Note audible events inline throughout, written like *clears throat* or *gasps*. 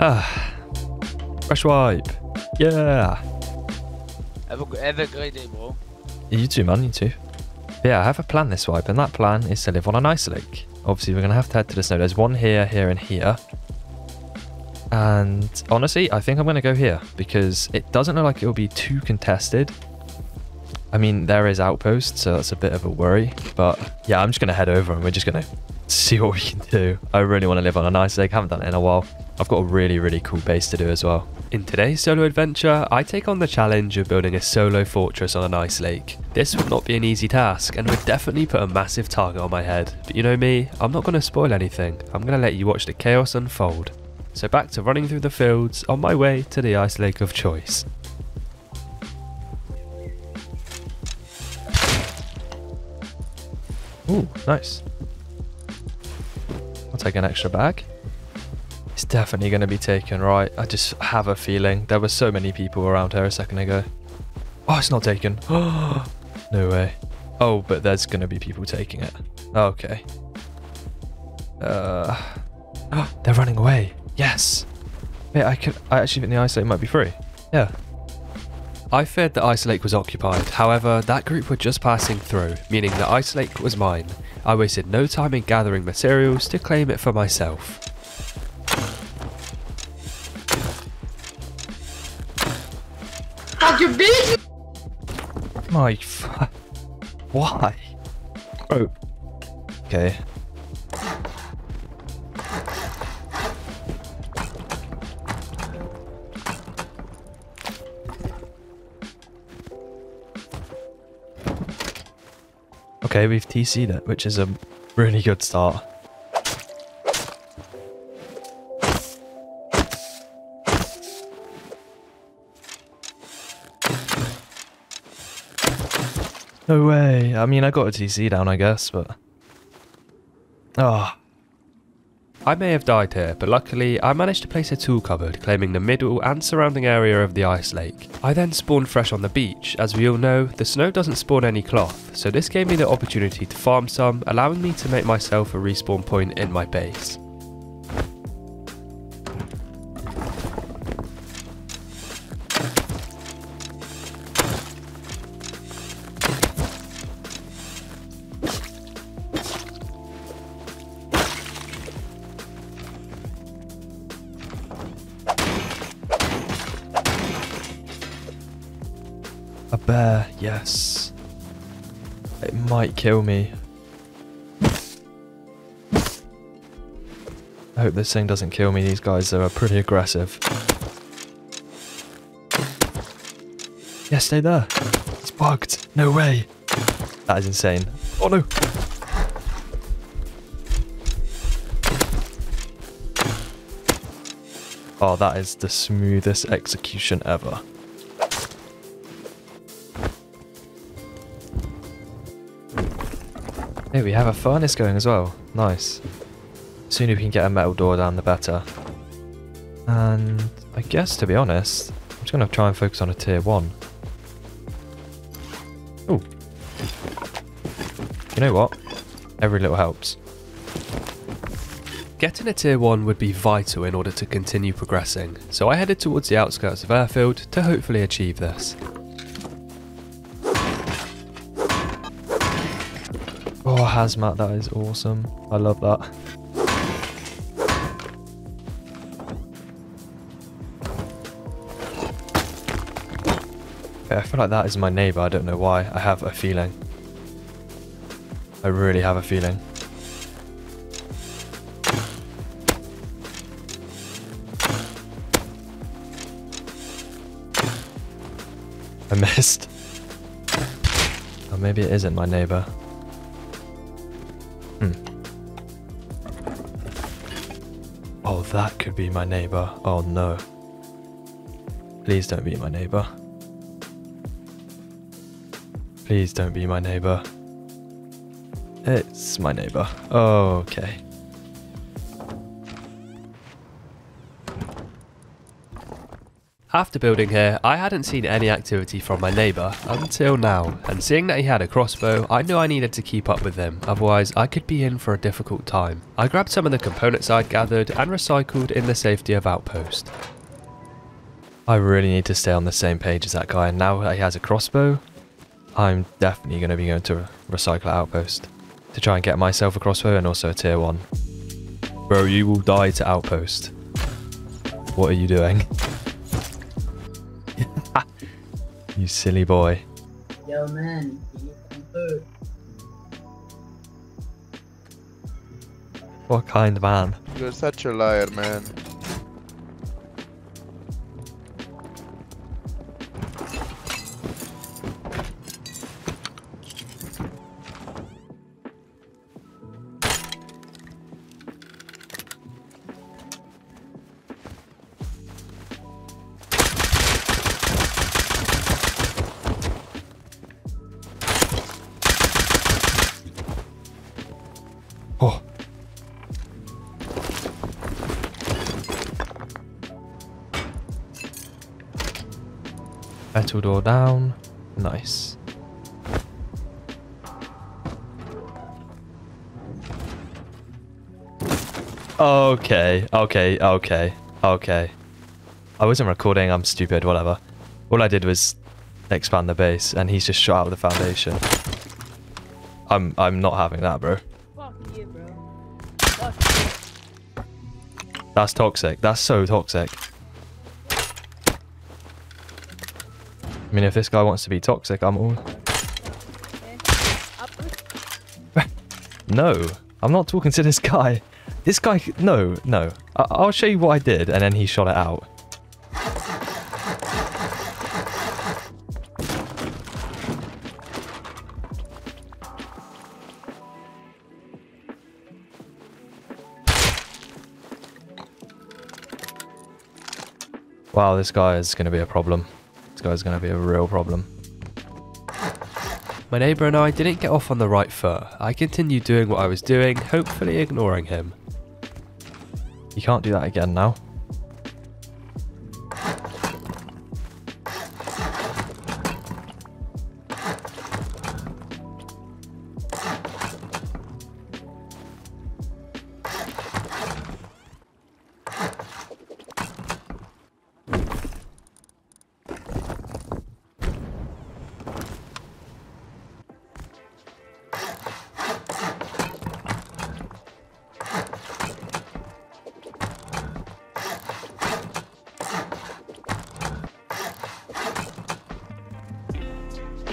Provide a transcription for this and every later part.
Ah, fresh wipe. Yeah. Have a, have a great day, bro. You too, man. You too. Yeah, I have a plan this wipe, and that plan is to live on an ice lake. Obviously, we're going to have to head to the snow. There's one here, here, and here. And honestly, I think I'm going to go here because it doesn't look like it'll be too contested. I mean, there is outposts, so that's a bit of a worry. But yeah, I'm just going to head over and we're just going *laughs* to see what we can do. I really want to live on an ice lake. I haven't done it in a while. I've got a really, really cool base to do as well. In today's solo adventure, I take on the challenge of building a solo fortress on an ice lake. This would not be an easy task and would definitely put a massive target on my head. But you know me, I'm not going to spoil anything. I'm going to let you watch the chaos unfold. So back to running through the fields on my way to the ice lake of choice. Ooh, nice. I'll take an extra bag. It's definitely going to be taken, right? I just have a feeling. There were so many people around here a second ago. Oh, it's not taken. *gasps* no way. Oh, but there's going to be people taking it. Okay. Uh, *gasps* they're running away. Yes. Wait, I could. I actually think the ice lake might be free. Yeah. I feared the ice lake was occupied, however, that group were just passing through, meaning the ice lake was mine. I wasted no time in gathering materials to claim it for myself. Fuck your bitch! My f- Why? Oh. Okay. Okay, we've TC'd it, which is a really good start. No way. I mean, I got a TC down, I guess, but... Ah. I may have died here, but luckily I managed to place a tool cupboard claiming the middle and surrounding area of the ice lake. I then spawned fresh on the beach. As we all know, the snow doesn't spawn any cloth, so this gave me the opportunity to farm some, allowing me to make myself a respawn point in my base. Kill me. I hope this thing doesn't kill me. These guys are pretty aggressive. Yeah, stay there. It's bugged. No way. That is insane. Oh no. Oh, that is the smoothest execution ever. Hey, we have a furnace going as well. Nice. Sooner we can get a metal door down, the better. And I guess, to be honest, I'm just going to try and focus on a tier 1. Ooh. You know what? Every little helps. Getting a tier 1 would be vital in order to continue progressing, so I headed towards the outskirts of Airfield to hopefully achieve this. Oh, hazmat, that is awesome. I love that. I feel like that is my neighbour. I don't know why. I have a feeling. I really have a feeling. I missed. Or maybe it isn't my neighbour. Hmm. Oh, that could be my neighbour. Oh no. Please don't be my neighbour. Please don't be my neighbour. It's my neighbour. Oh, okay. After building here, I hadn't seen any activity from my neighbour until now, and seeing that he had a crossbow, I knew I needed to keep up with him, otherwise I could be in for a difficult time. I grabbed some of the components I'd gathered and recycled in the safety of Outpost. I really need to stay on the same page as that guy. And now he has a crossbow, I'm definitely going to be going to recycle outpost to try and get myself a crossbow and also a tier one. Bro, you will die to outpost. What are you doing? You silly boy. Yo, man. Can you come through? What kind of man? You're such a liar, man. Okay, okay, okay, okay. I wasn't recording, I'm stupid, whatever. All I did was expand the base and he's just shot out of the foundation. I'm I'm not having that, bro. Fuck you, bro. That's toxic. That's so toxic. I mean, if this guy wants to be toxic, I'm all... *laughs* No, I'm not talking to this guy. This guy... No, no. I I'll show you what I did, and then he shot it out. Wow, this guy is going to be a problem. This guy's going to be a real problem. My neighbour and I didn't get off on the right foot. I continued doing what I was doing, hopefully ignoring him. You can't do that again now.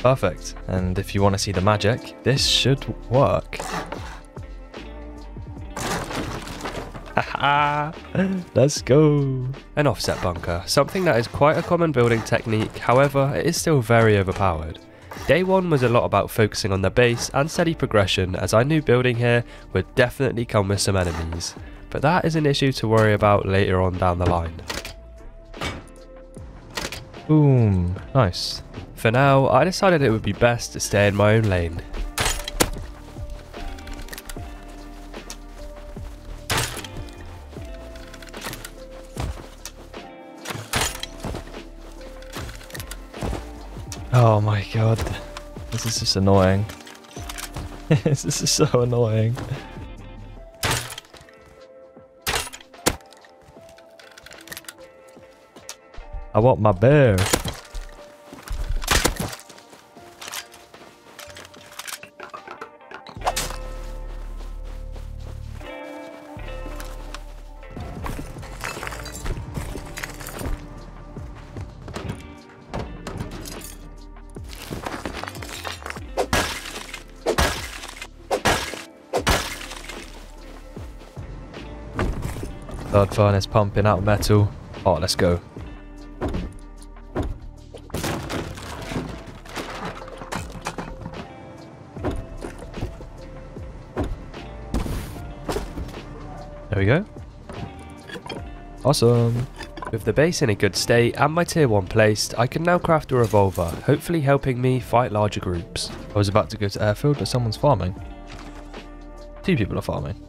Perfect. And if you want to see the magic, this should work. *laughs* Let's go! An offset bunker, something that is quite a common building technique, however, it is still very overpowered. Day 1 was a lot about focusing on the base and steady progression as I knew building here would definitely come with some enemies, but that is an issue to worry about later on down the line. Boom. Nice. For now, I decided it would be best to stay in my own lane. Oh my god. This is just annoying. *laughs* this is so annoying. I want my bear. Third furnace pumping out metal. Oh, let's go. There we go. Awesome. With the base in a good state and my tier 1 placed, I can now craft a revolver, hopefully helping me fight larger groups. I was about to go to airfield, but someone's farming. Two people are farming.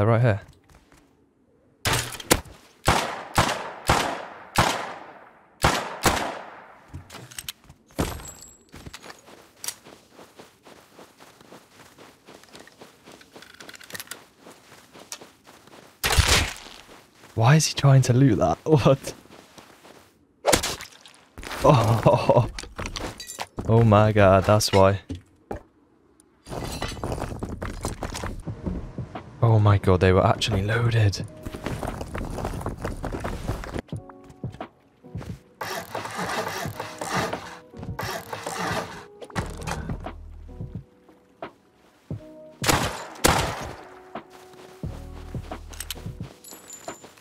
they're right here. Why is he trying to loot that? *laughs* What? Oh, *laughs* oh my god, that's why. God, they were actually loaded.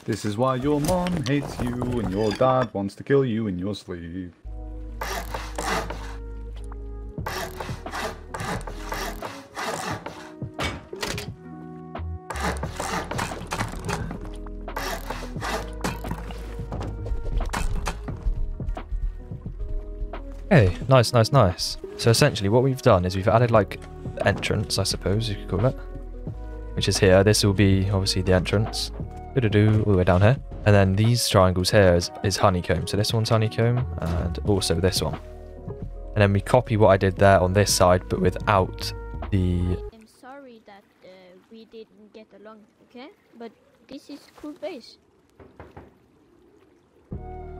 This is why your mom hates you and your dad wants to kill you in your sleep. Nice, nice, nice. So essentially what we've done is we've added like entrance, I suppose you could call it. Which is here. This will be obviously the entrance. Do-do-do, all the way down here. And then these triangles here is, is honeycomb. So this one's honeycomb and also this one. And then we copy what I did there on this side, but without the... I'm sorry that uh, we didn't get along, okay? But this is cool base.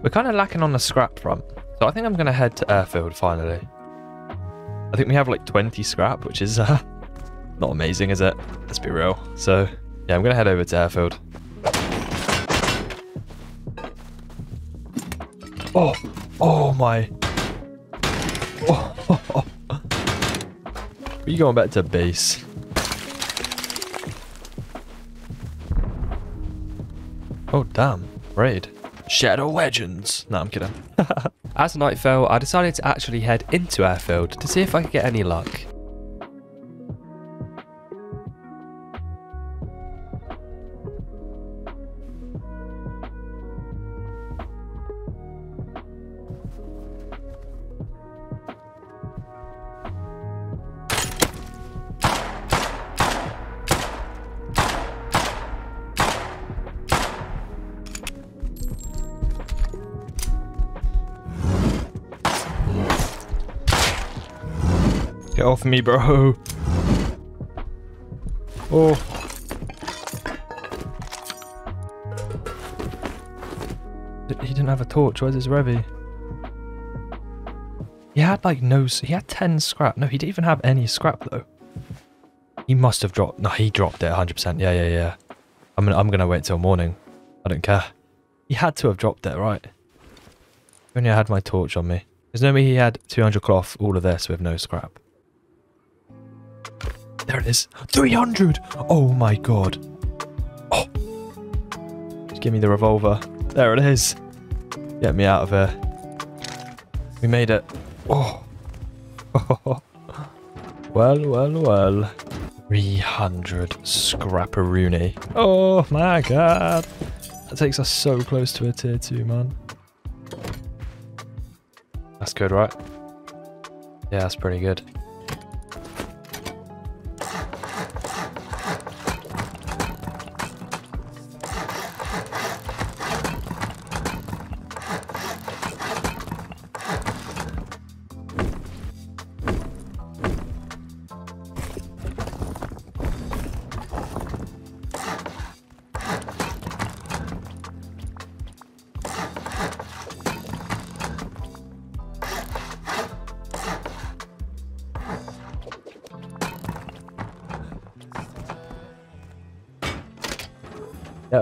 We're kind of lacking on the scrap front. So I think I'm going to head to airfield finally. I think we have like 20 scrap, which is *laughs* uh, not amazing, is it? Let's be real. So yeah, I'm going to head over to airfield. Oh, oh my. Oh, oh, oh. Are you going back to base? Oh, damn. Raid. Shadow Legends. No, I'm kidding. *laughs* As night fell, I decided to actually head into airfield to see if I could get any luck. Off me, bro. Oh. He didn't have a torch. Where's his revy? He had like no. He had 10 scrap. No, he didn't even have any scrap though. He must have dropped. No, he dropped it 100%. Yeah, yeah, yeah. I'm gonna, I'm gonna wait till morning. I don't care. He had to have dropped it, right? Only I had my torch on me. There's no way he had 200 cloth, all of this with no scrap. There it is. 300! Oh my god. Oh. Just give me the revolver. There it is. Get me out of here. We made it. Oh. *laughs* well, well, well. 300 scrapperoonie. Oh my god. That takes us so close to a tier 2, man. That's good, right? Yeah, that's pretty good.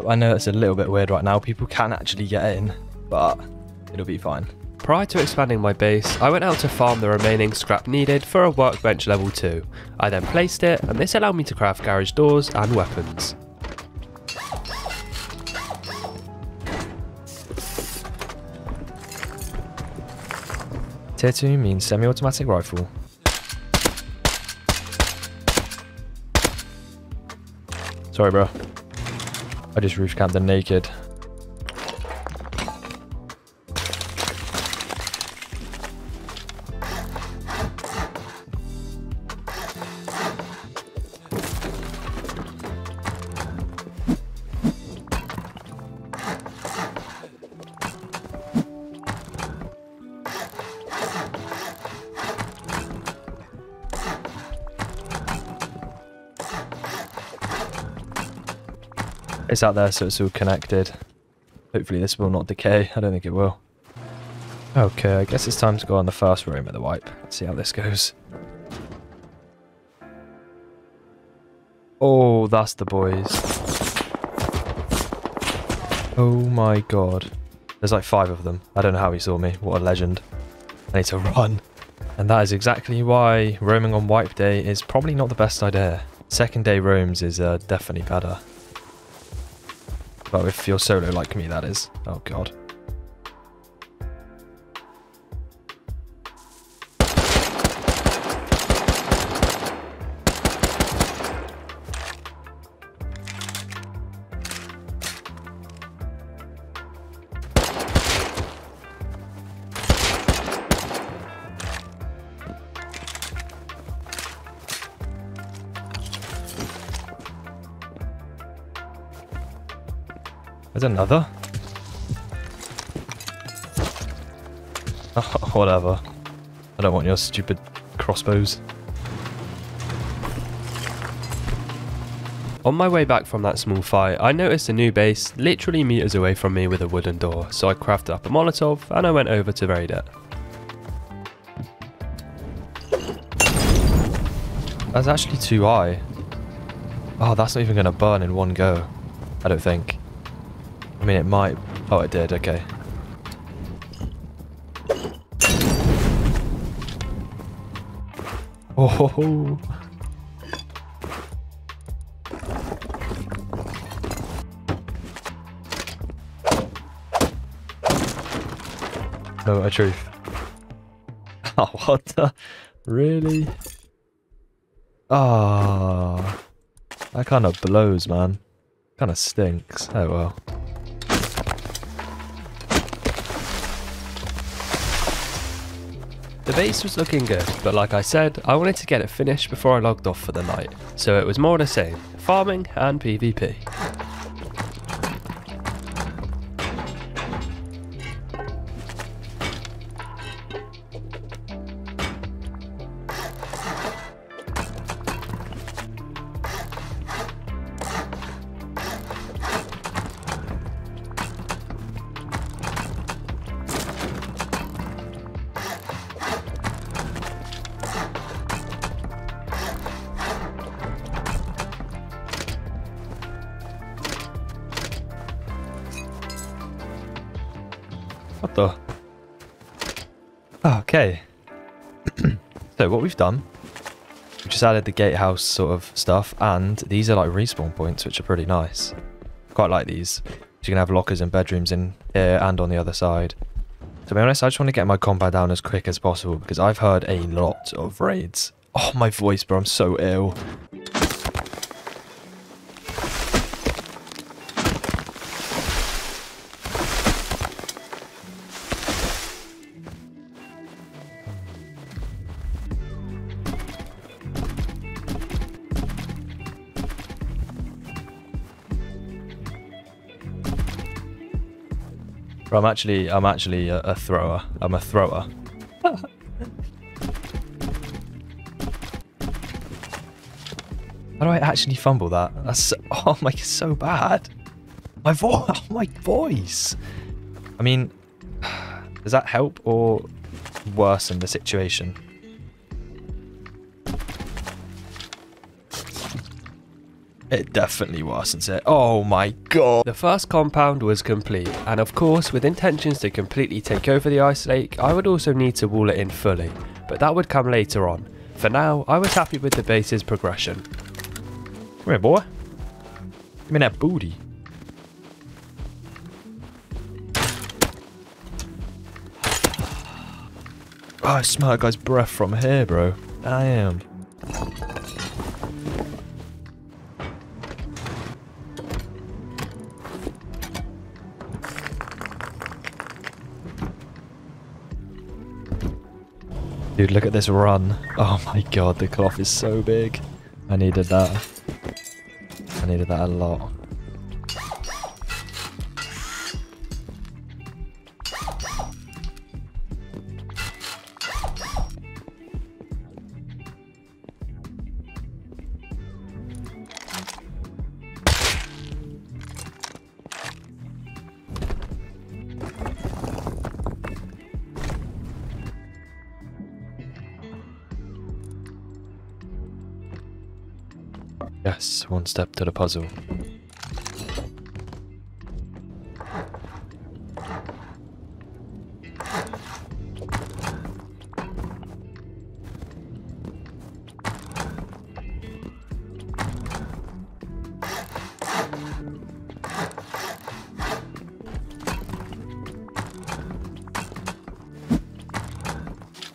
I know it's a little bit weird right now. People can actually get in, but it'll be fine. Prior to expanding my base, I went out to farm the remaining scrap needed for a workbench level 2. I then placed it, and this allowed me to craft garage doors and weapons. Tier 2 means semi-automatic rifle. Sorry, bro. I just roof camped them naked. It's out there, so it's all connected. Hopefully this will not decay. I don't think it will. Okay, I guess it's time to go on the first roam of the wipe. Let's See how this goes. Oh, that's the boys. Oh my god. There's like five of them. I don't know how he saw me. What a legend. I need to run. And that is exactly why roaming on wipe day is probably not the best idea. Second day roams is uh, definitely better. But if you're solo like me, that is. Oh god. There's another. Oh, whatever. I don't want your stupid crossbows. On my way back from that small fight, I noticed a new base literally meters away from me with a wooden door, so I crafted up a Molotov and I went over to raid it. That's actually too high. Oh, that's not even going to burn in one go. I don't think. Mean, it might. Oh, it did. Okay. Oh, ho, ho. No, a truth. *laughs* Oh, what the? Really? Ah, that kind of blows, man. Kind of stinks. Oh well. The base was looking good, but like I said, I wanted to get it finished before I logged off for the night, so it was more the same, farming and PvP. Okay. *clears throat* so what we've done, we just added the gatehouse sort of stuff, and these are like respawn points, which are pretty nice. Quite like these. So you can have lockers and bedrooms in here and on the other side. To be honest, I just want to get my combat down as quick as possible because I've heard a lot of raids. Oh, my voice, bro. I'm so ill. Bro, I'm actually, I'm actually a, a thrower. I'm a thrower. *laughs* How do I actually fumble that? That's so, *laughs* oh my, so bad. My voice, *laughs* oh, my voice. I mean, *sighs* does that help or worsen the situation? It definitely worsens it. Oh my god. The first compound was complete, and of course, with intentions to completely take over the ice lake, I would also need to wall it in fully, but that would come later on. For now, I was happy with the base's progression. Come here, boy. Give me that booty. Oh, I smell that guy's breath from here, bro. I am. Dude, look at this run. Oh my god, the cloth is so big. I needed that. I needed that a lot. Step to the puzzle.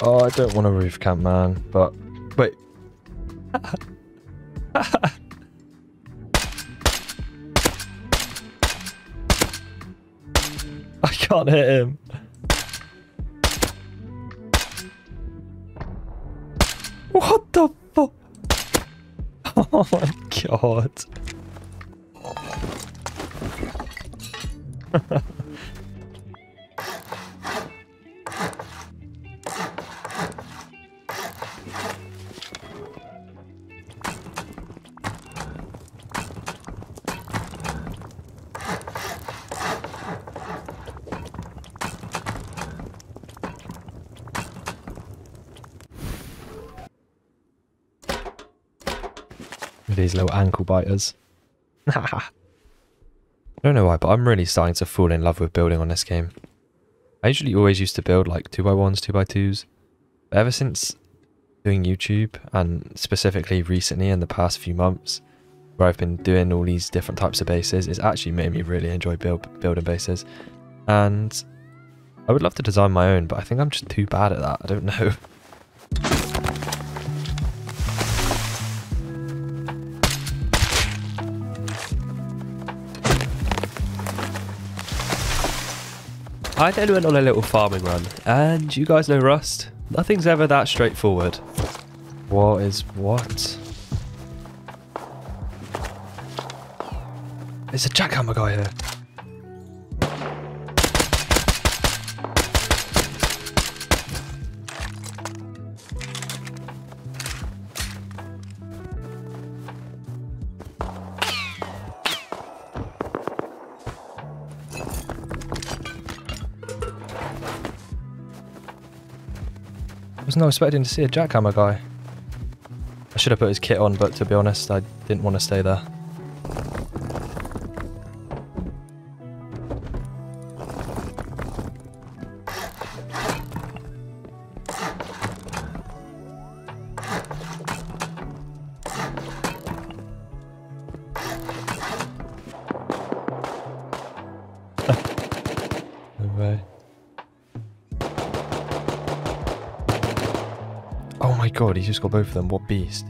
Oh, I don't want a roof camp, man. But *laughs* Oh my god. *laughs* Little ankle biters. *laughs* I don't know why, but I'm really starting to fall in love with building on this game. I usually always used to build like 2x1s, 2x2s. But ever since doing YouTube, and specifically recently in the past few months, where I've been doing all these different types of bases, it's actually made me really enjoy build, building bases. And I would love to design my own, but I think I'm just too bad at that. I don't know. *laughs* I then went on a little farming run, and you guys know Rust. Nothing's ever that straightforward. What is what? There's a jackhammer guy here. Was not expecting to see a jackhammer guy. I should have put his kit on, but to be honest, I didn't want to stay there. He's just got both of them. What beast.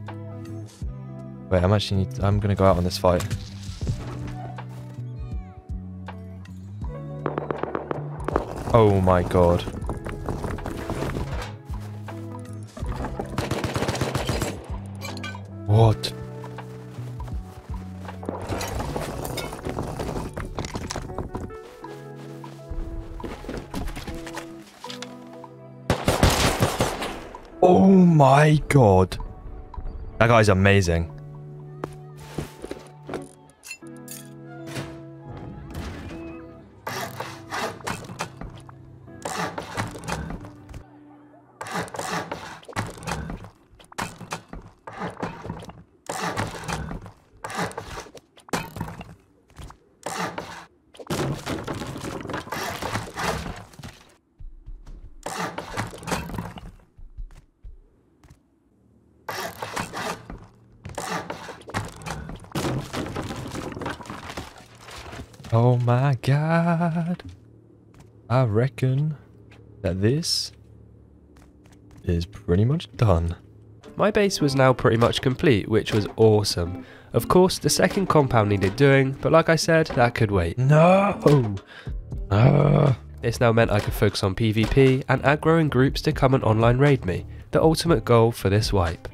Wait, I'm actually need I'm gonna go out on this fight. Oh my god. God. That guy's amazing. Oh my god. I reckon that this is pretty much done. My base was now pretty much complete, which was awesome. Of course, the second compound needed doing, but like I said, that could wait. No! Ah. This now meant I could focus on PvP and add growing groups to come and online raid me, the ultimate goal for this wipe.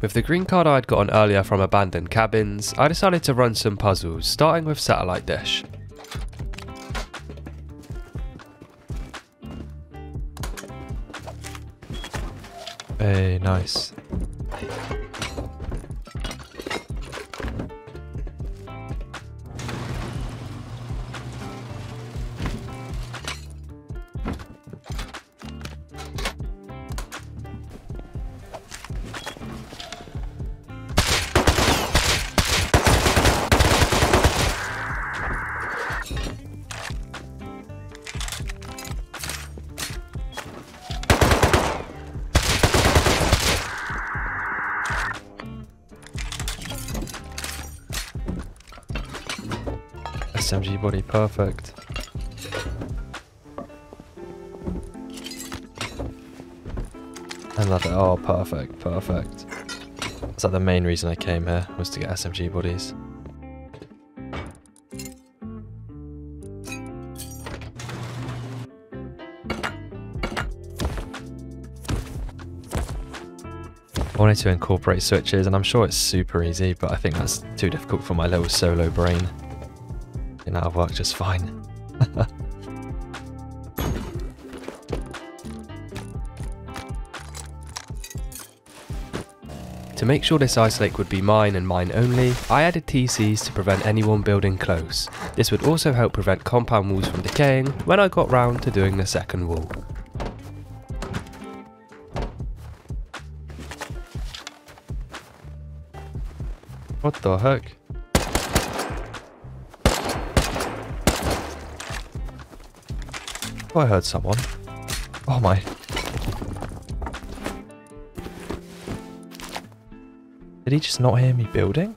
With the green card I'd gotten earlier from abandoned cabins, I decided to run some puzzles, starting with Satellite Dish. Hey, nice. Perfect. Another, oh, perfect, perfect. That's like the main reason I came here, was to get SMG bodies. I wanted to incorporate switches, and I'm sure it's super easy, but I think that's too difficult for my little solo brain. And that'll work just fine. *laughs* To make sure this ice lake would be mine and mine only, I added TCs to prevent anyone building close. This would also help prevent compound walls from decaying when I got round to doing the second wall. What the heck? Oh, I heard someone. Oh my. Did he just not hear me building?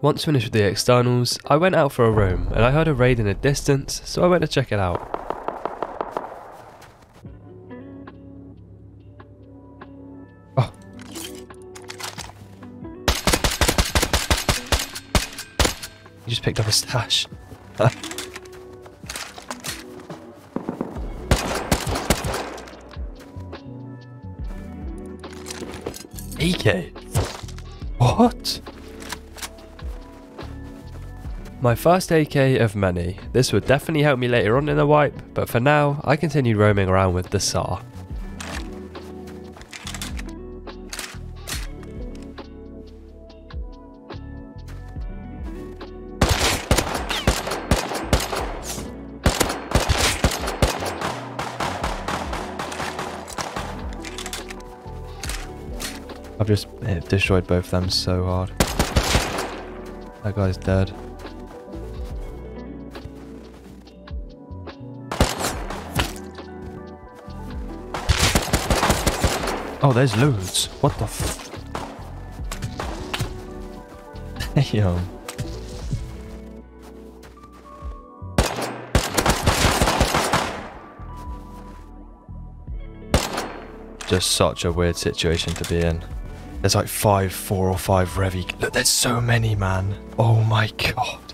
Once finished with the externals, I went out for a roam and I heard a raid in the distance, so I went to check it out. He just picked up a stash. AK? What? My first AK of many. This would definitely help me later on in the wipe, but for now, I continued roaming around with the SAR. Hit, destroyed both of them so hard. That guy's dead. Oh, there's loads. What the f- *laughs* Damn. Just such a weird situation to be in. There's like five, four or five Revi. Look, there's so many, man. Oh my god.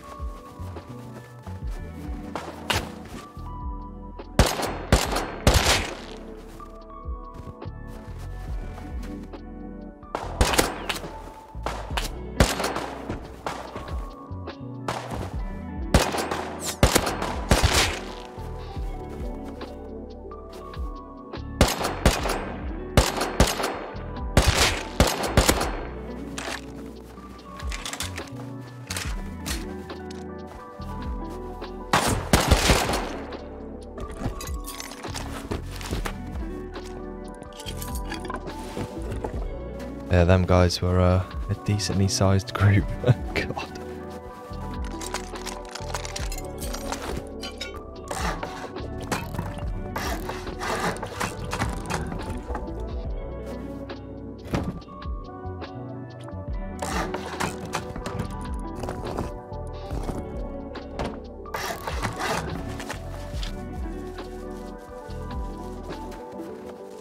Them guys were uh, a decently sized group. *laughs* God.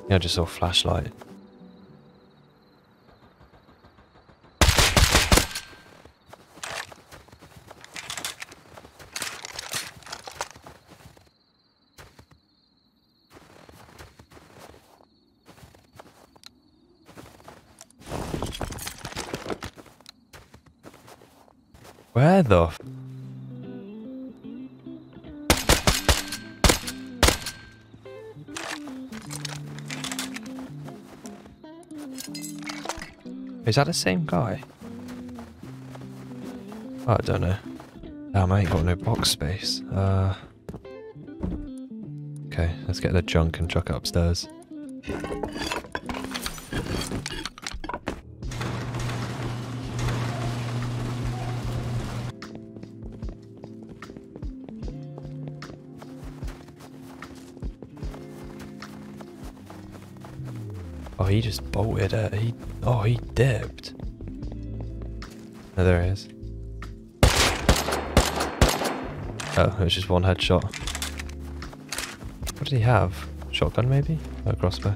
I just saw a flashlight. Is that the same guy? I don't know. Damn, I ain't got no box space. Uh. Okay, let's get the junk and chuck it upstairs. He dipped. Oh, there he is. Oh, it was just one headshot. What did he have? Shotgun, maybe? Or crossbow?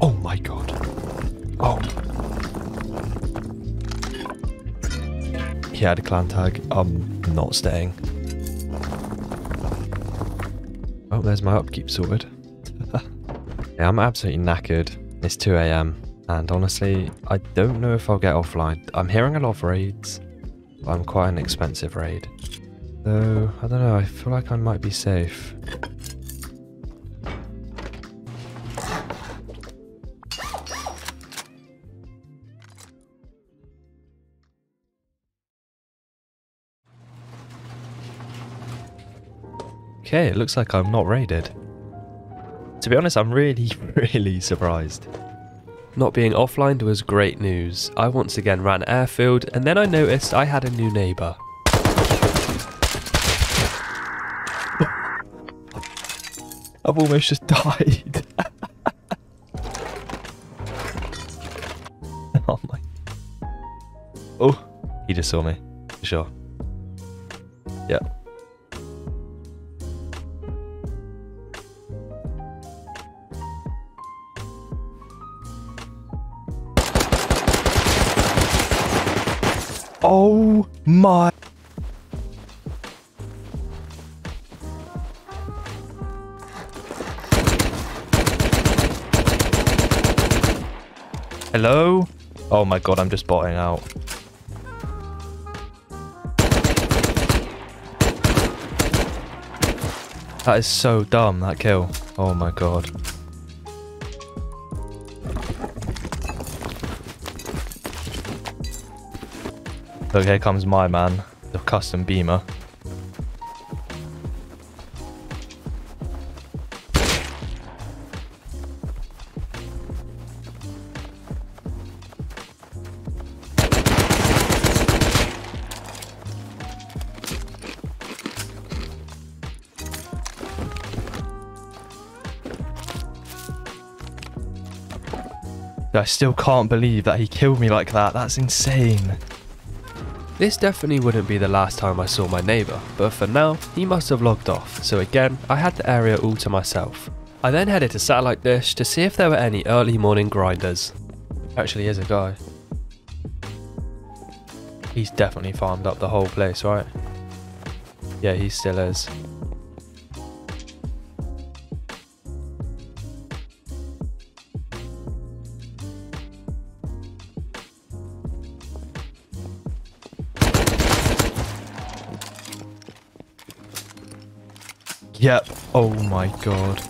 Oh my god. Oh. He had a clan tag. I'm not staying. Oh, there's my upkeep sorted. *laughs* yeah, I'm absolutely knackered. It's 2 a.m. And honestly, I don't know if I'll get offline. I'm hearing a lot of raids. I'm quite an expensive raid. So, I don't know, I feel like I might be safe. Okay, it looks like I'm not raided. To be honest, I'm really, *laughs* really surprised. Not being offline was great news. I once again ran airfield and then I noticed I had a new neighbour. *laughs* I've almost just died. *laughs* oh my. Oh, he just saw me. For sure. My. Hello? Oh my god, I'm just botting out. That is so dumb, that kill. Oh my god. Look, here comes my man, the custom beamer. I still can't believe that he killed me like that. That's insane. This definitely wouldn't be the last time I saw my neighbour, but for now, he must have logged off, so again, I had the area all to myself. I then headed to Satellite Dish to see if there were any early morning grinders. Actually is a guy. He's definitely farmed up the whole place, right? Yeah, he still is. Oh my god.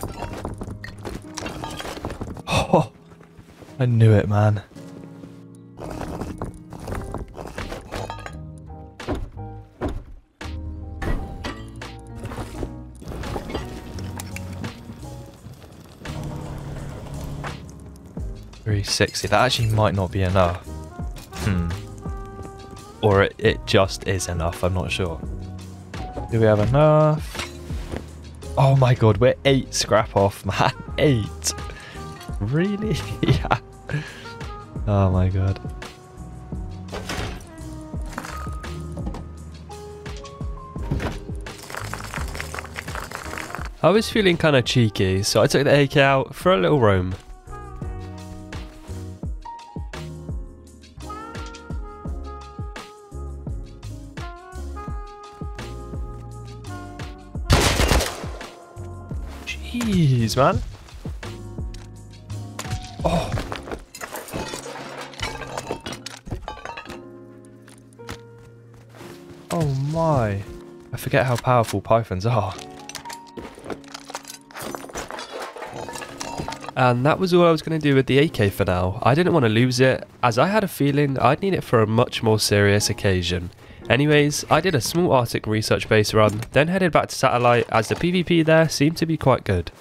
Oh, I knew it, man. Three sixty. That actually might not be enough. Hmm. Or it, it just is enough. I'm not sure. Do we have enough? Oh my god, we're eight scrap off, *laughs* man. Eight. Really? *laughs* yeah. Oh my god. I was feeling kinda cheeky, so I took the AK out for a little roam. Man. Oh. Oh my. I forget how powerful pythons are. And that was all I was going to do with the AK for now. I didn't want to lose it, as I had a feeling I'd need it for a much more serious occasion. Anyways, I did a small Arctic research base run, then headed back to Satellite as the PvP there seemed to be quite good.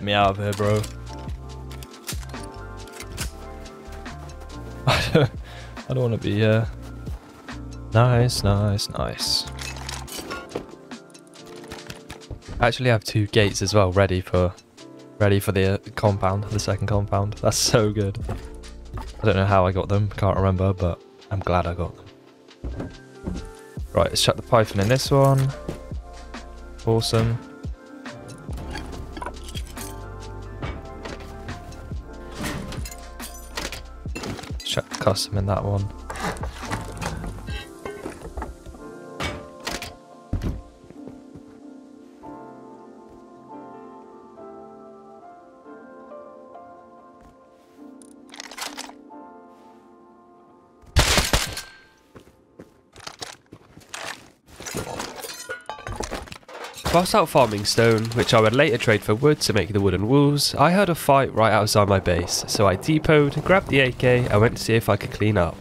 Get me out of here, bro. *laughs* I don't, I don't want to be here. Nice, nice, nice. I actually have two gates as well ready for ready for the uh, compound, the second compound. *laughs* That's so good. I don't know how I got them, can't remember, but I'm glad I got them. Right, let's chuck the python in this one. Awesome. Custom in that one. Whilst out farming stone, which I would later trade for wood to make the wooden wolves, I heard a fight right outside my base, so I depoted, grabbed the AK, and went to see if I could clean up.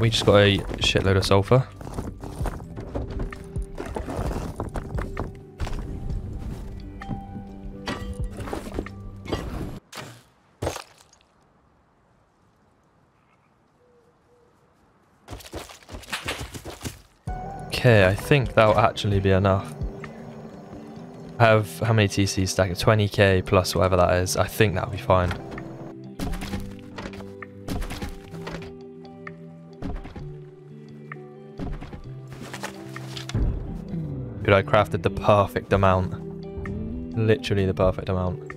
We just got a shitload of sulfur. Okay, I think that'll actually be enough. I have how many TC stack? 20k plus whatever that is. I think that'll be fine. I crafted the perfect amount. Literally the perfect amount.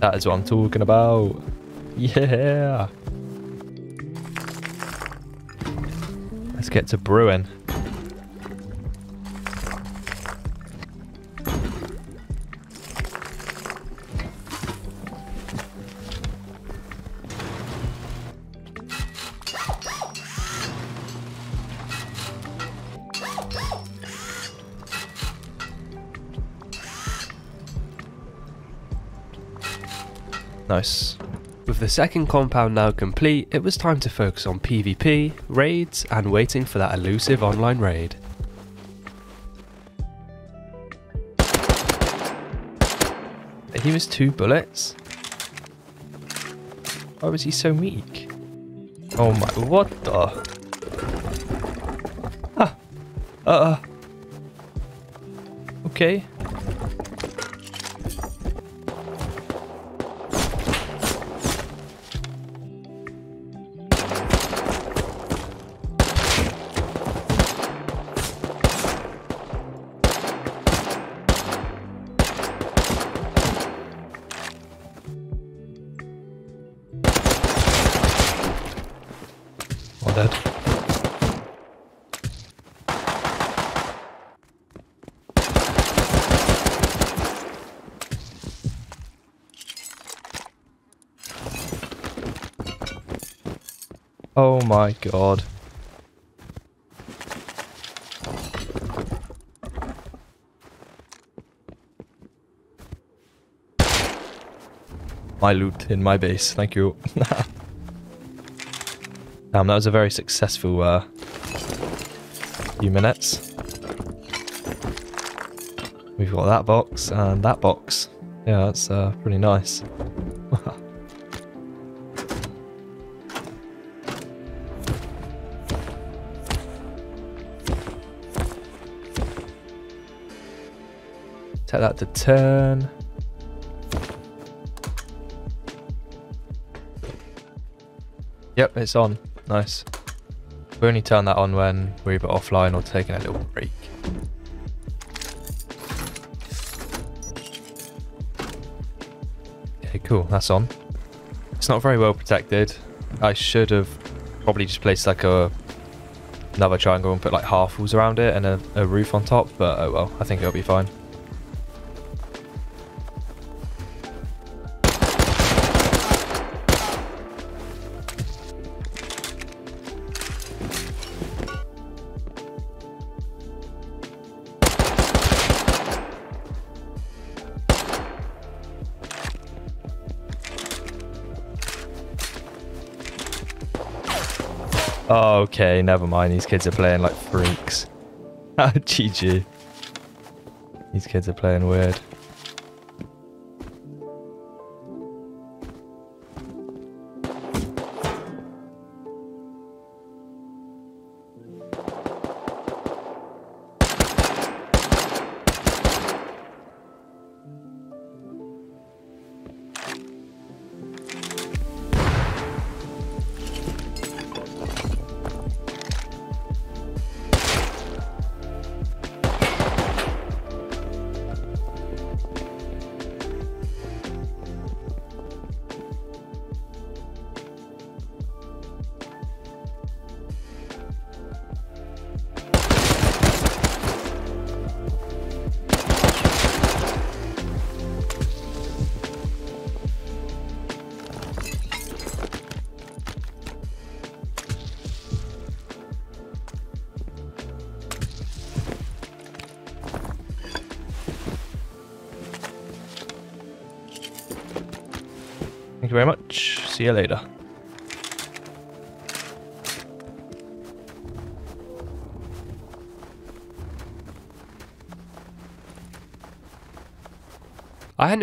That is what I'm talking about. Yeah. Let's get to brewing. With the second compound now complete, it was time to focus on PvP, raids, and waiting for that elusive online raid. He was two bullets. Why was he so weak? Oh my, what the? Ah, uh, okay. My god. My loot in my base, thank you. *laughs* Damn, that was a very successful uh, few minutes. We've got that box and that box. Yeah, that's uh, pretty nice. Take that to turn. Yep, it's on. Nice. We only turn that on when we're either offline or taking a little break. Okay, cool. That's on. It's not very well protected. I should have probably just placed like a another triangle and put like half walls around it and a, a roof on top, but oh well, I think it'll be fine. Oh, okay, never mind. These kids are playing like freaks. *laughs* GG. These kids are playing weird.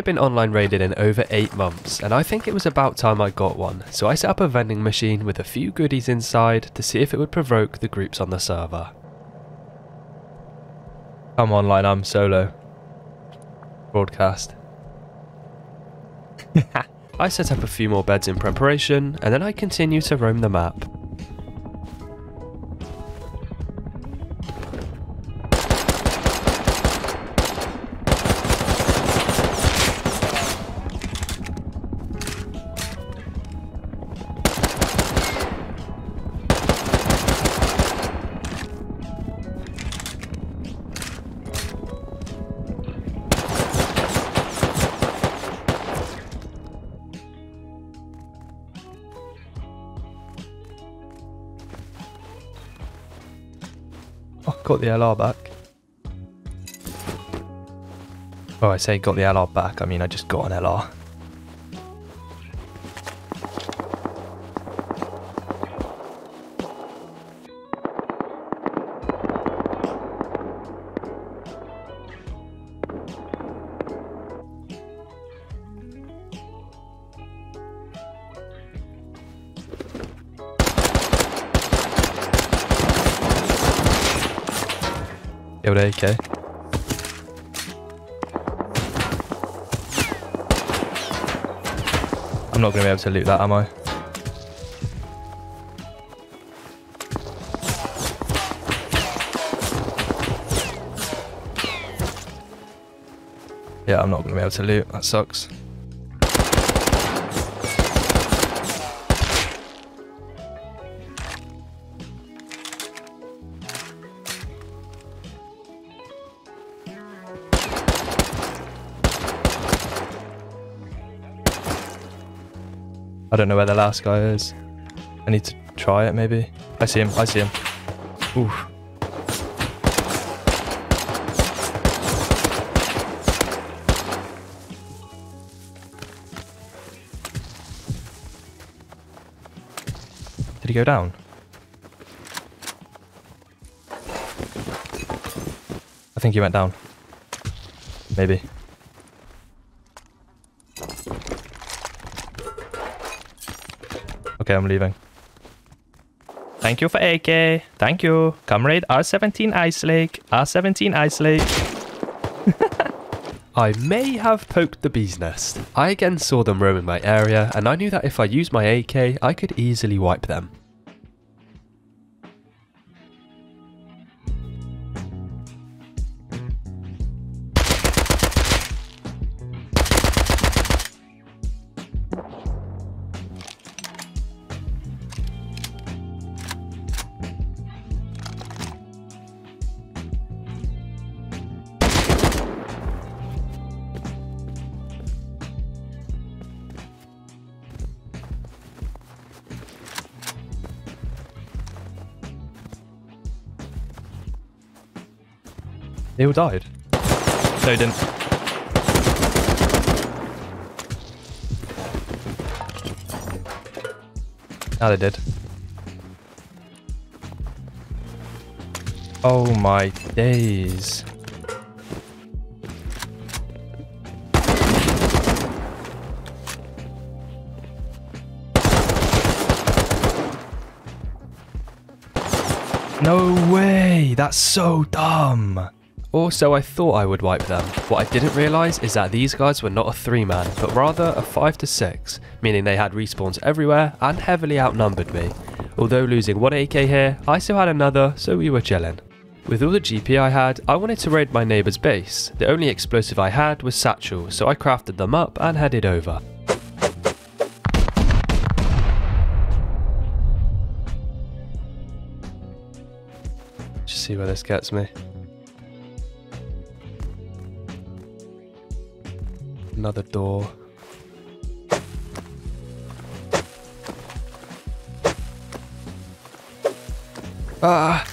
I hadn't been online raided in over 8 months, and I think it was about time I got one, so I set up a vending machine with a few goodies inside to see if it would provoke the groups on the server. I'm online, I'm solo. Broadcast. *laughs* *laughs* I set up a few more beds in preparation, and then I continue to roam the map. Got the LR back. Oh, I say got the LR back. I mean, I just got an LR. To loot that, am I? Yeah, I'm not going to be able to loot. That sucks. I don't know where the last guy is. I need to try it, maybe. I see him. I see him. Oof. Did he go down? I think he went down. Maybe. Okay, I'm leaving. Thank you for AK. Thank you. Comrade R17 Ice Lake. R17 Ice Lake. *laughs* I may have poked the bee's nest. I again saw them roaming my area, and I knew that if I used my AK, I could easily wipe them. They all died. No, he didn't. Now they did. Oh my days. No way! That's so dumb! Also, I thought I would wipe them. What I didn't realise is that these guys were not a 3 man, but rather a 5 to 6, meaning they had respawns everywhere and heavily outnumbered me. Although losing one AK here, I still had another, so we were chilling. With all the GP I had, I wanted to raid my neighbour's base. The only explosive I had was satchel, so I crafted them up and headed over. Just see where this gets me. Another door. Ah!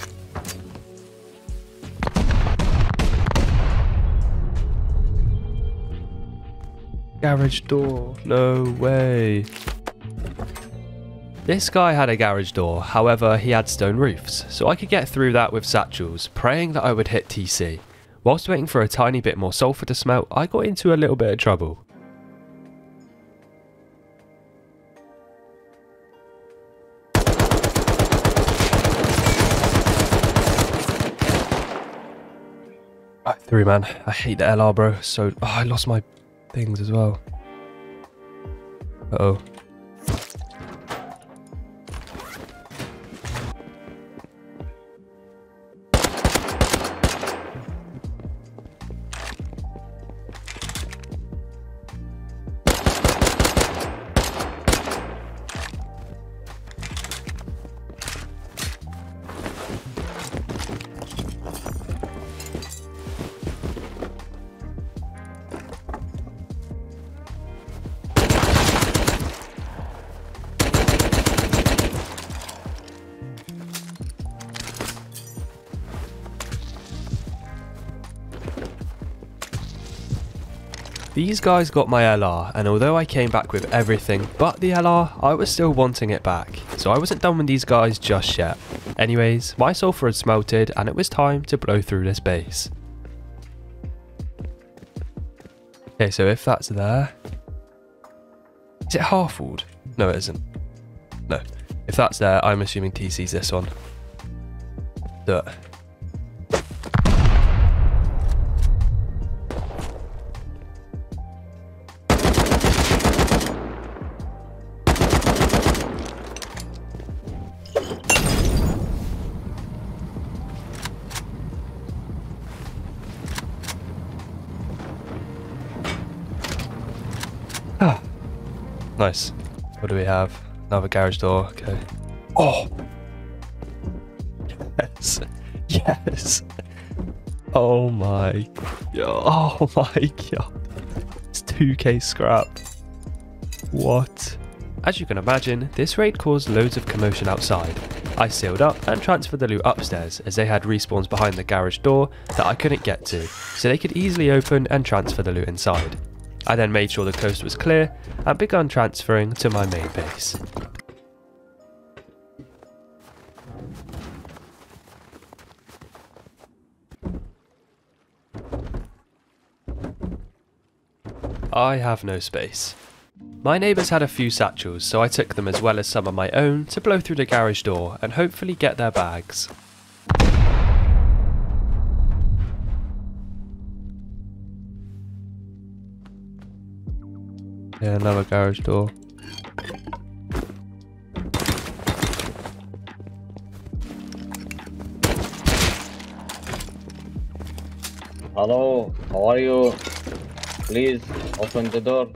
Garage door. No way. This guy had a garage door, however he had stone roofs, so I could get through that with satchels, praying that I would hit TC. Whilst waiting for a tiny bit more sulfur to smelt, I got into a little bit of trouble. Right, three man. I hate the LR, bro. So, oh, I lost my things as well. Uh oh. These guys got my LR, and although I came back with everything but the LR, I was still wanting it back, so I wasn't done with these guys just yet. Anyways, my sulfur had smelted, and it was time to blow through this base. Okay, so if that's there... Is it half-walled? No, it isn't. No. If that's there, I'm assuming TC's this one. Duh. Nice. What do we have? Another garage door. Okay. Oh. Yes. *laughs* Yes. Oh my. Oh my god. It's 2k scrap. What? As you can imagine, this raid caused loads of commotion outside. I sealed up and transferred the loot upstairs as they had respawns behind the garage door that I couldn't get to, so they could easily open and transfer the loot inside. I then made sure the coast was clear and began transferring to my main base. I have no space. My neighbours had a few satchels, so I took them as well as some of my own to blow through the garage door and hopefully get their bags. Yeah, another garage door. Hello, how are you? Please open the door.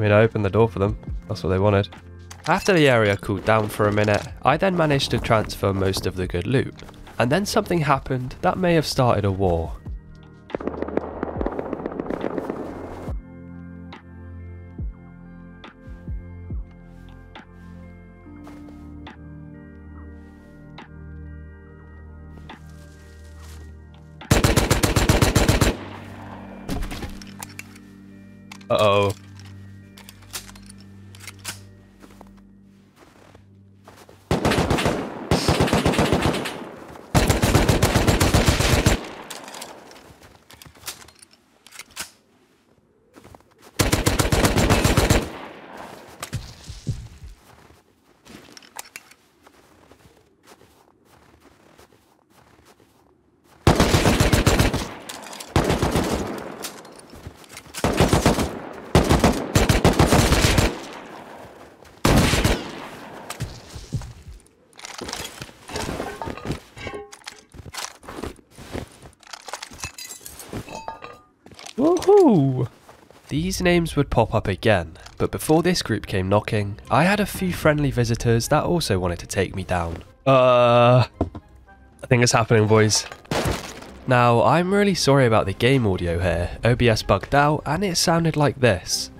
I mean, I opened the door for them. That's what they wanted. After the area cooled down for a minute, I then managed to transfer most of the good loot. and then something happened that may have started a war. Woohoo! These names would pop up again, but before this group came knocking, I had a few friendly visitors that also wanted to take me down. Uh, I think it's happening, boys. Now, I'm really sorry about the game audio here. OBS bugged out and it sounded like this.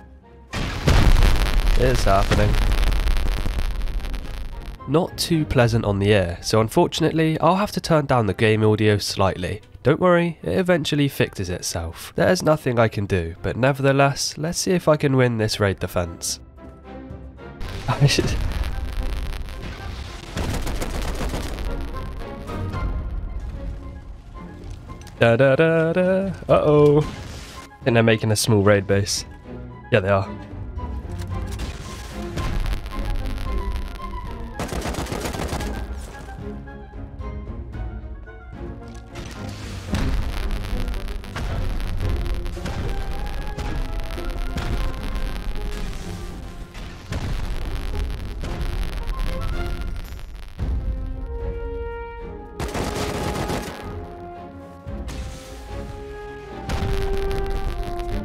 It's happening. Not too pleasant on the ear, so unfortunately, I'll have to turn down the game audio slightly. Don't worry, it eventually fixes itself. There's nothing I can do, but nevertheless, let's see if I can win this raid defense. I *laughs* should... Da da da da. Uh oh. Think they're making a small raid base. Yeah, they are.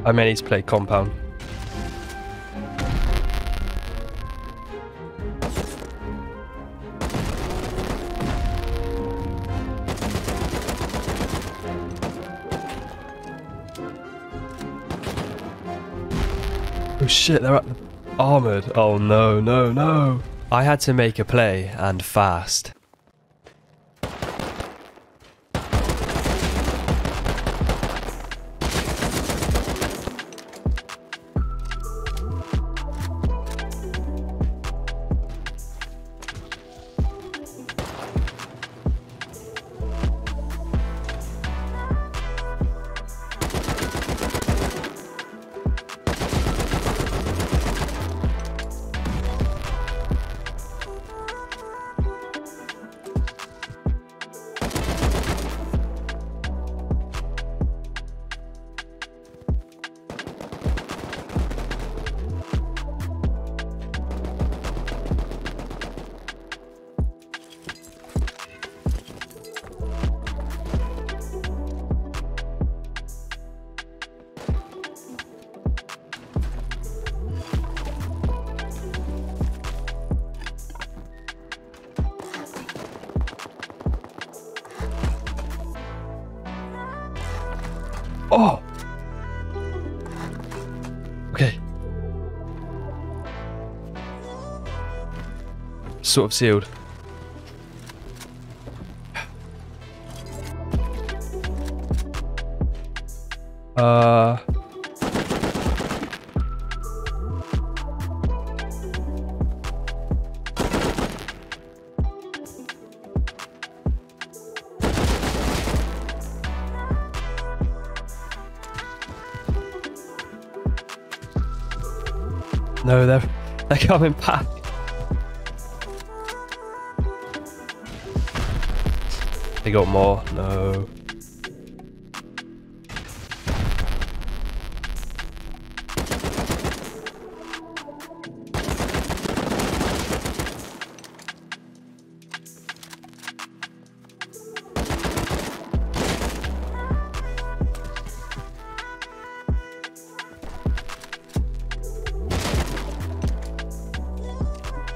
I may need to play compound. Oh shit, they're at the armored. Oh no, no, no. I had to make a play, and fast. Sort of sealed. Uh... No, they're *laughs* they're coming back. Got more. No.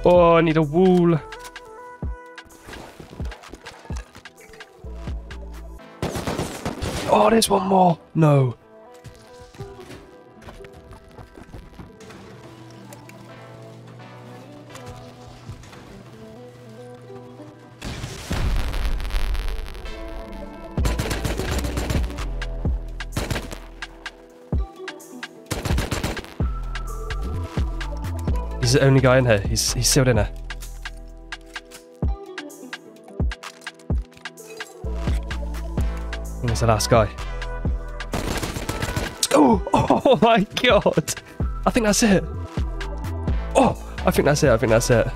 Oh, I need a wool. Oh, there's one more. No. He's the only guy in here. He's he's sealed in here. The last guy. Go! Oh my god! I think that's it. Oh, I think that's it. I think that's it.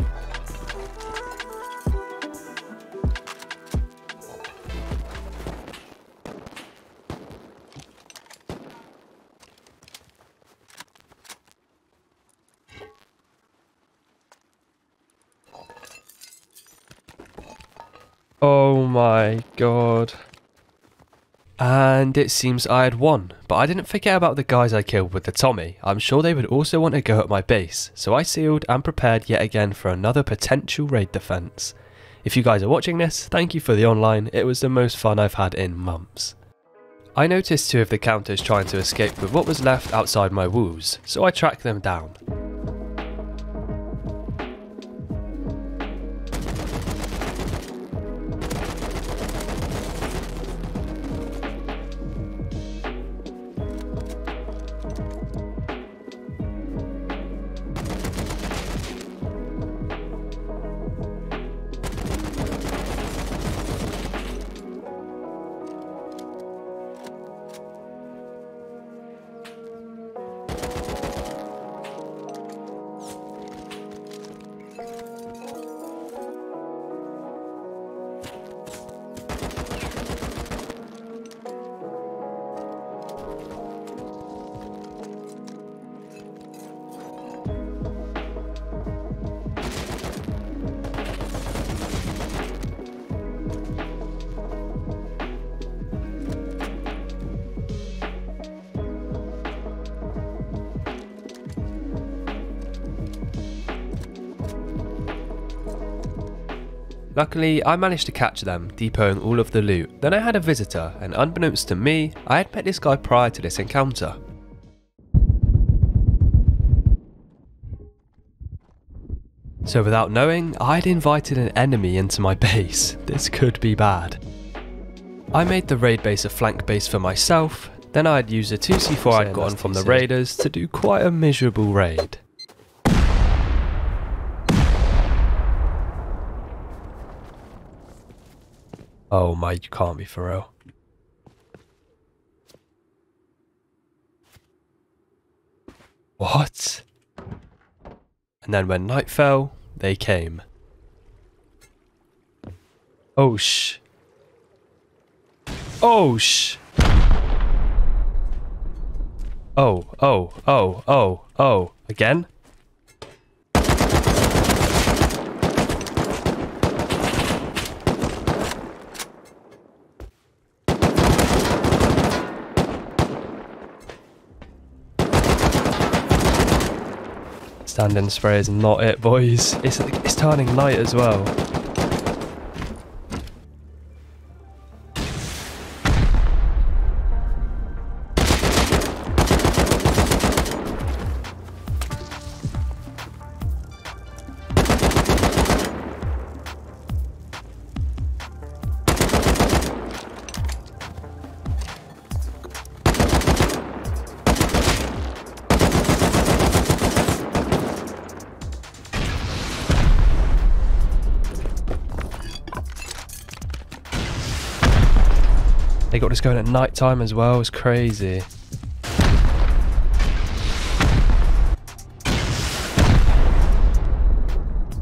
Oh my god. And it seems I had won, but I didn't forget about the guys I killed with the Tommy. I'm sure they would also want to go at my base, so I sealed and prepared yet again for another potential raid defense. If you guys are watching this, thank you for the online, it was the most fun I've had in months. I noticed two of the counters trying to escape with what was left outside my walls, so I tracked them down. Luckily, I managed to catch them, depoting all of the loot. Then I had a visitor, and unbeknownst to me, I had met this guy prior to this encounter. So without knowing, I'd invited an enemy into my *laughs* base. This could be bad. I made the raid base a flank base for myself, then I'd use a 2c4 I'd gotten from the raiders to do quite a miserable raid. Oh my, you can't be for real. What? And then when night fell, they came. Oh sh. Oh sh. Oh, oh, oh, oh, oh. Again? Standing spray is not it, boys. It's, it's turning night as well. Going at night time as well. It's crazy.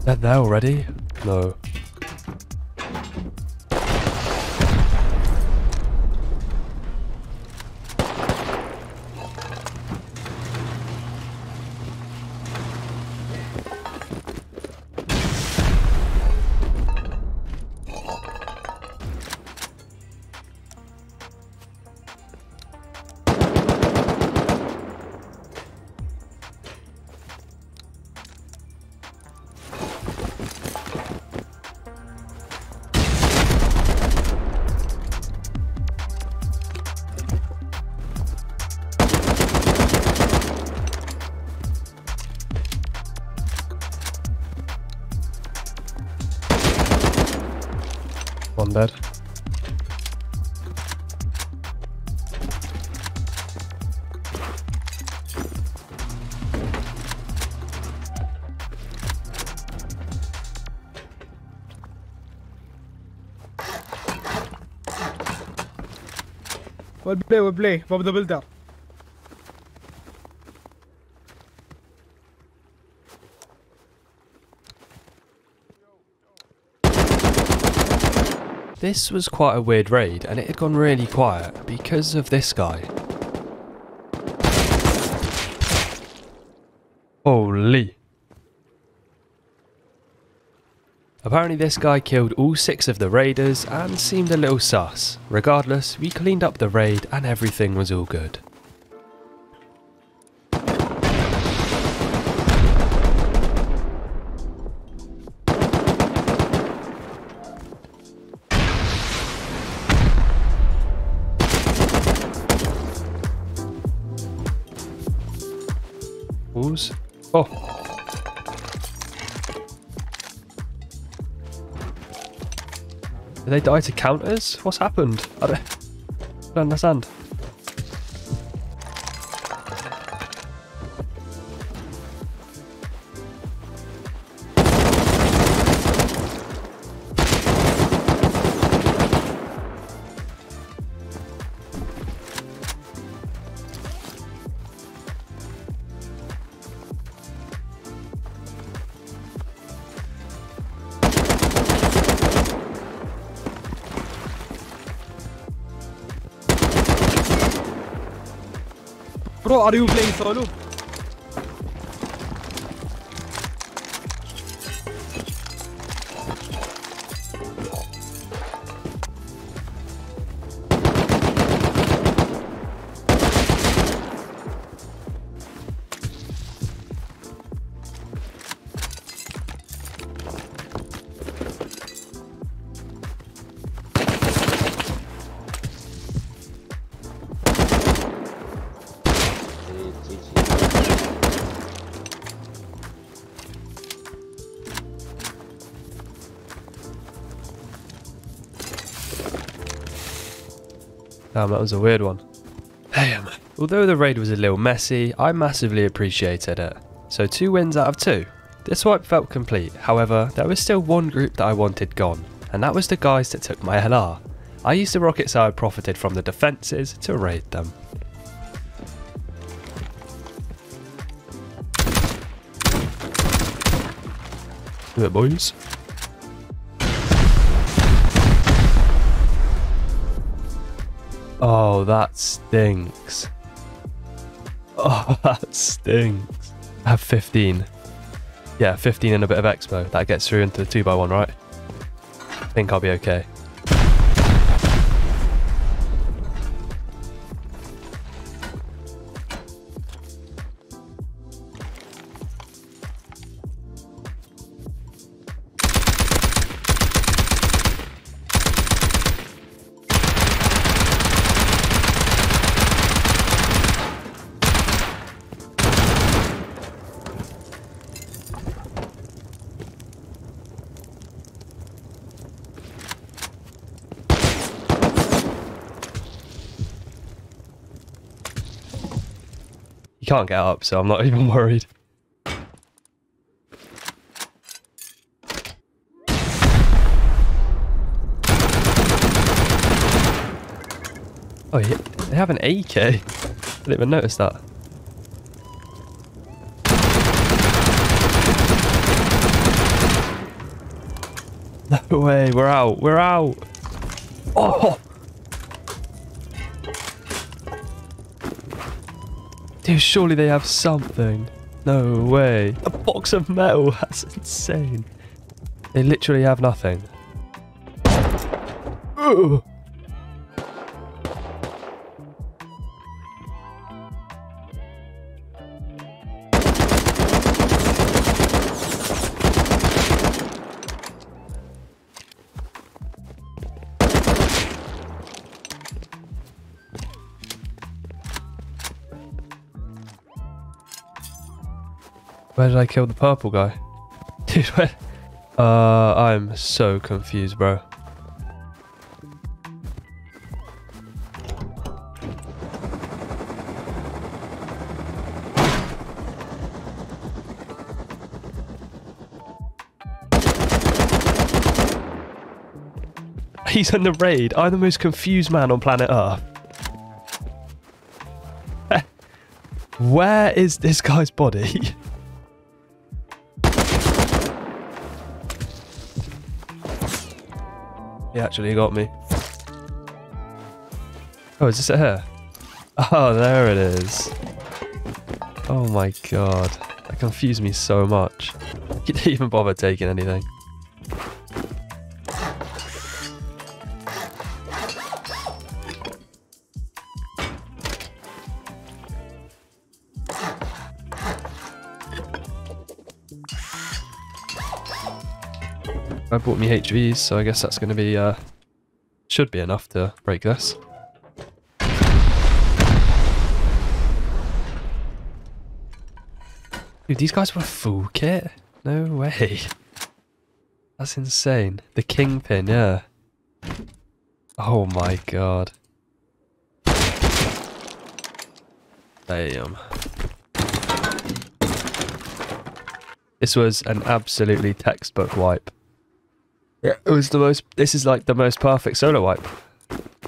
They're there already? No. Well play. Bob the builder. This was quite a weird raid and it had gone really quiet because of this guy. Holy. Apparently this guy killed all six of the raiders and seemed a little sus. Regardless, we cleaned up the raid and everything was all good. Who's? Oh. Did they die to counters? What's happened? I don't, I don't understand. Bro, are you playing solo? Damn, that was a weird one. Although the raid was a little messy, I massively appreciated it. So two wins out of two. This wipe felt complete, however, there was still one group that I wanted gone, and that was the guys that took my LR. I used the rockets I had profited from the defences to raid them. Do boys. Oh, that stinks. Oh, *laughs* that stinks. I have 15. Yeah, 15 and a bit of expo. That gets through into the 2x1, right? I think I'll be okay. Can't get up, so I'm not *laughs* even worried. Oh, yeah, they have an AK. I didn't even notice that. No way, we're out, we're out. Oh! Surely they have something. No way. A box of metal, *laughs* that's insane. They literally have nothing. Where did I kill the purple guy? *laughs* Dude, where? Uh, I'm so confused, bro. He's in the raid. I'm the most confused man on planet Earth. *laughs* Where is this guy's body? *laughs* actually got me. Oh, is this it here? Oh, there it is. Oh my god. That confused me so much. He *laughs* didn't even bother taking anything. HVs, so I guess that's going to be, uh, should be enough to break this. Dude, these guys were full kit? No way. That's insane. The Kingpin, yeah. Oh my god. Damn. This was an absolutely textbook wipe. Yeah, it was the most. This is like the most perfect solo wipe.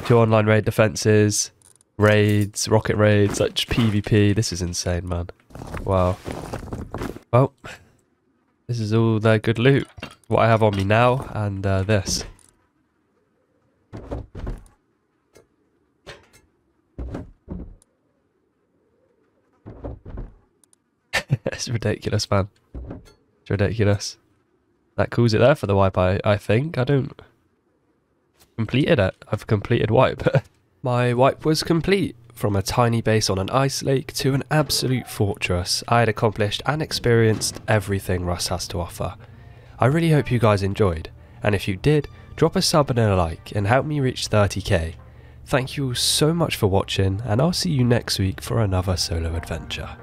Two online raid defenses, raids, rocket raids, like just PvP. This is insane, man. Wow. Well, this is all their good loot. What I have on me now, and uh, this. *laughs* it's ridiculous, man. It's ridiculous. That calls it there for the wipe, I, I think. I don't... Completed it. I've completed wipe. *laughs* My wipe was complete. From a tiny base on an ice lake to an absolute fortress, I had accomplished and experienced everything Rust has to offer. I really hope you guys enjoyed, and if you did, drop a sub and a like and help me reach 30k. Thank you so much for watching, and I'll see you next week for another solo adventure.